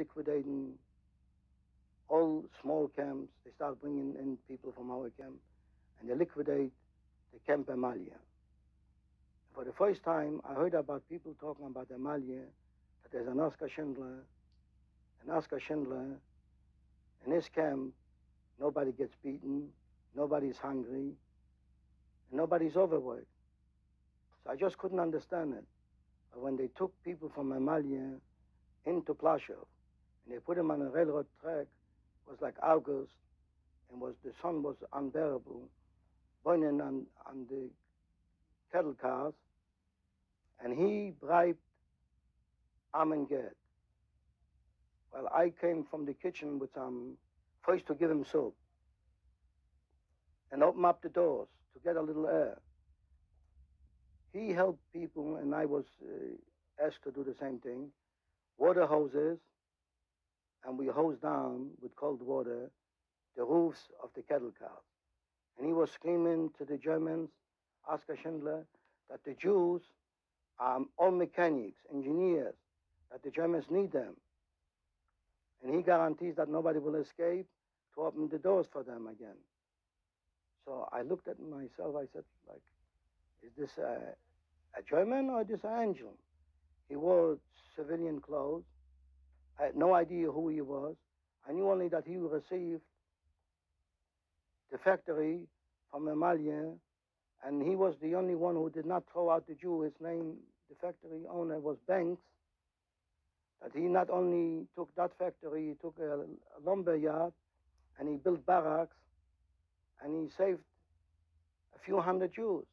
liquidating all small camps. They start bringing in people from our camp, and they liquidate the camp Emalia. For the first time, I heard about people talking about Emalia, that there's an Oskar Schindler, an Oskar Schindler. In his camp, nobody gets beaten, nobody's hungry, and nobody's overworked. So I just couldn't understand it. But when they took people from Emalia into Plaszow, and they put him on a railroad track, it was like August, and was the sun was unbearable, burning on, on the cattle cars, and he bribed Amon Göth. Well, I came from the kitchen with some, first to give him soap, and open up the doors to get a little air. He helped people, and I was uh, asked to do the same thing. Water hoses, and we hosed down with cold water the roofs of the cattle cars. And he was screaming to the Germans, Oskar Schindler, that the Jews are all mechanics, engineers, that the Germans need them. And he guarantees that nobody will escape to open the doors for them again. So I looked at myself, I said, like, is this a, a German or is this an angel? He wore civilian clothes. I had no idea who he was. I knew only that he received the factory from Emalia, and he was the only one who did not throw out the Jew. His name, the factory owner, was Banks. That he not only took that factory, he took a, a lumber yard, and he built barracks, and he saved a few hundred Jews.